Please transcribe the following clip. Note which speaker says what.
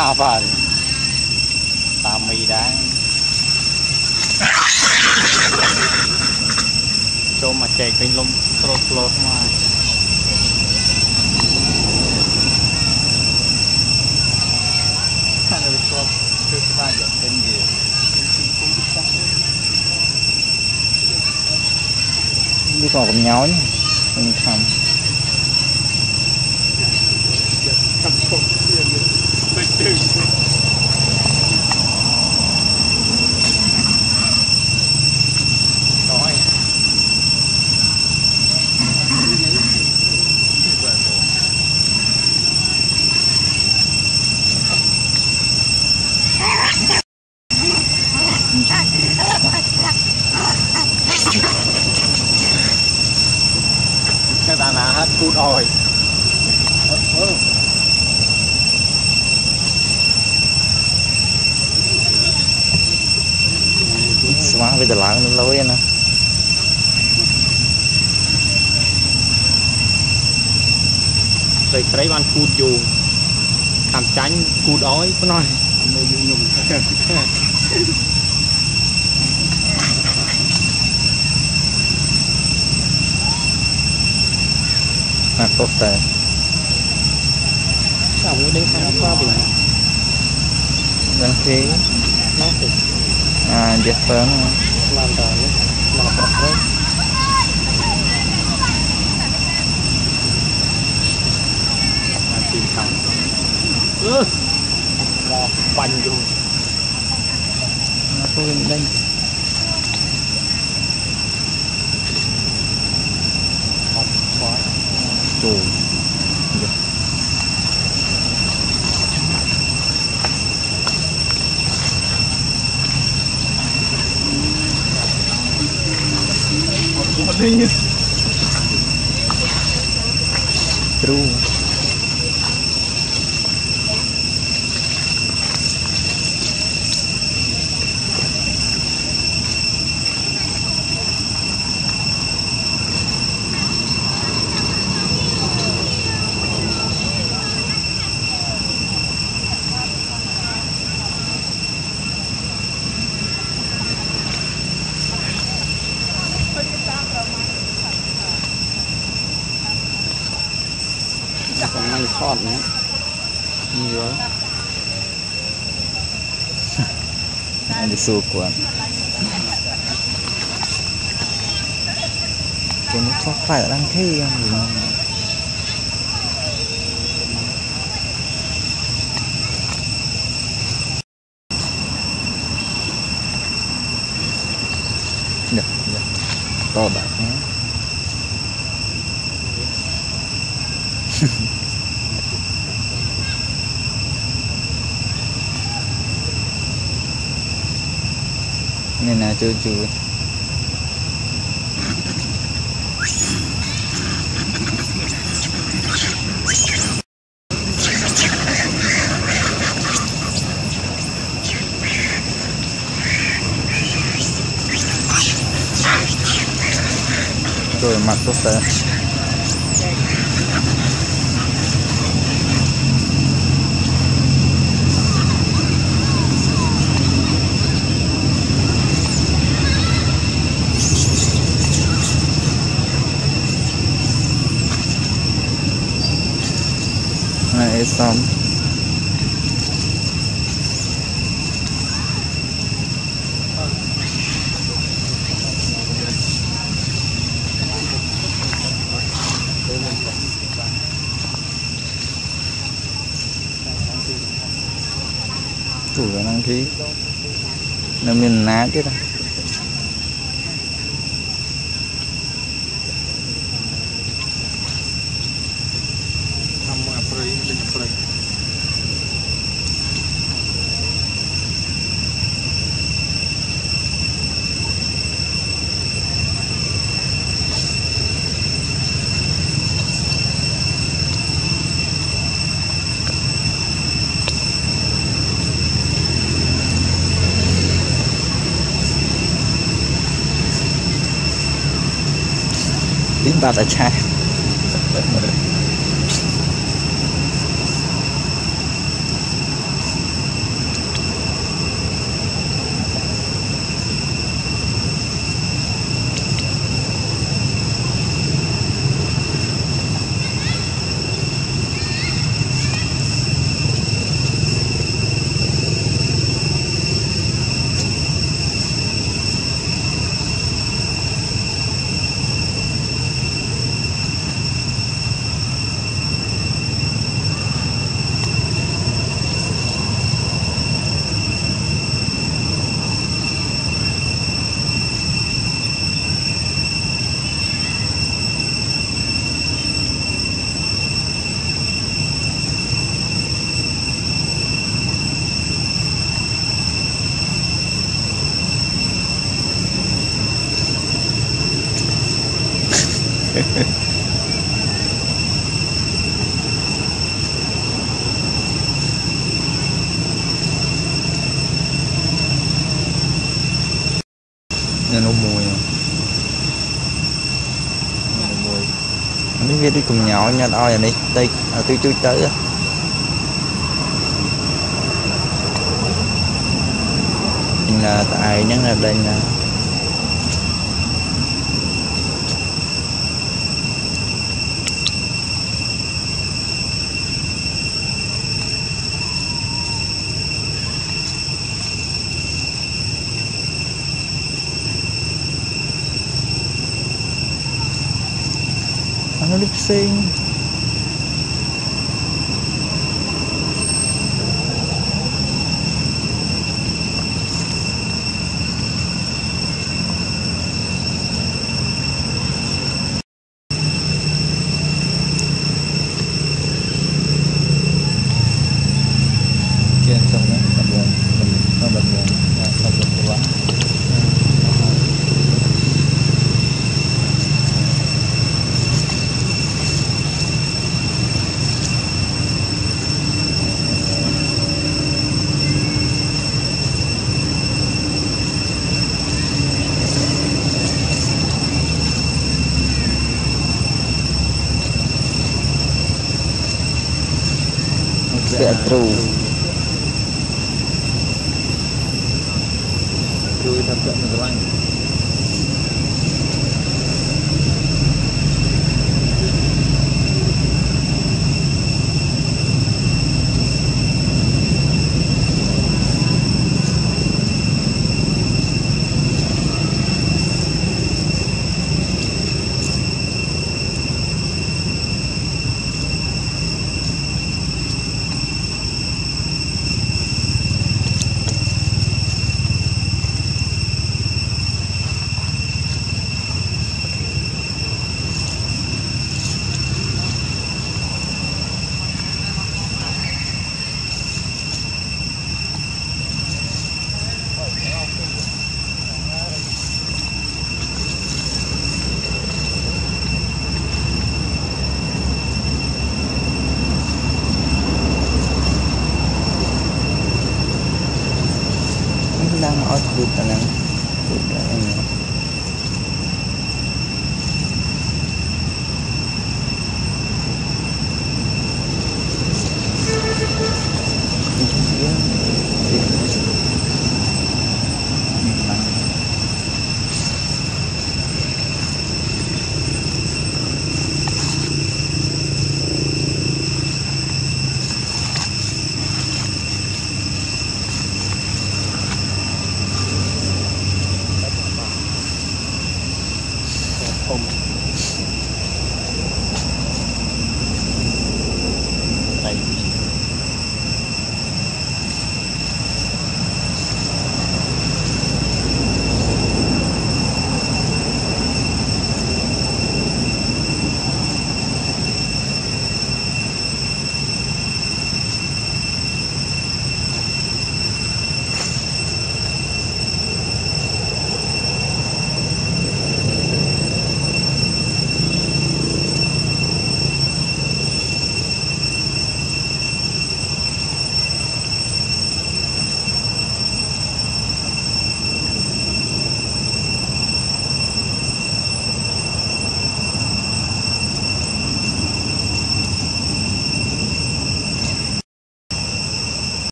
Speaker 1: ថាបើតាមមីដែរចូលមកចែកពេញលំស្រូតស្លោតមក
Speaker 2: តែវាស្គាល់គឺស្វាយយកពេញវានេះក៏កំញោញមិនខំ
Speaker 1: ពូតអោយ
Speaker 2: ស្វាវាដឡើងនឹងលយណាត្
Speaker 1: រីត្រីបានគូតយូរតាមចាញ់គូតអោយប៉ុណ្ណោះ
Speaker 3: មើលយូរញុំ
Speaker 2: hoặc quốc tế
Speaker 1: sao ông đến khám qua bị
Speaker 2: đăng ký à dịch phấn
Speaker 1: làm rồi làm rồi tìm thắng lo bành luôn
Speaker 2: nó có lên đây 都，对呀，走路。สู้กวนคนทอกฝ่ายรังเที่ยงอยู่นียเนี่ยต่อแบบนี้ ini nah cucu Tuh, maksud saya hay xong tủ năng khí nó miền ná chứ đâu បាទអាចារ្យ cái cùng nhỏ nha đo này đây tôi à, tôi tới rồi là tại nhắn là đây là ano lip saying Andrew tapi sampai nenggelang